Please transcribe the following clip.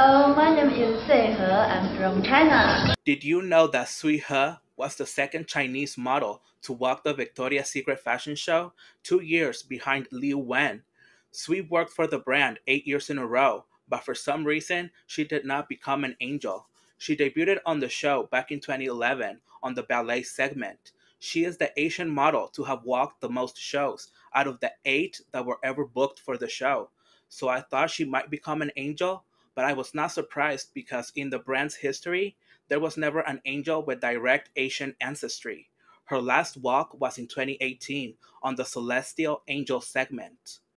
Hello, my name is Sui He. I'm from China. Did you know that Sui He was the second Chinese model to walk the Victoria's Secret fashion show, two years behind Liu Wen? Sui worked for the brand eight years in a row, but for some reason, she did not become an angel. She debuted on the show back in 2011 on the ballet segment. She is the Asian model to have walked the most shows out of the eight that were ever booked for the show. So I thought she might become an angel, but I was not surprised because in the brand's history, there was never an angel with direct Asian ancestry. Her last walk was in 2018 on the Celestial Angel segment.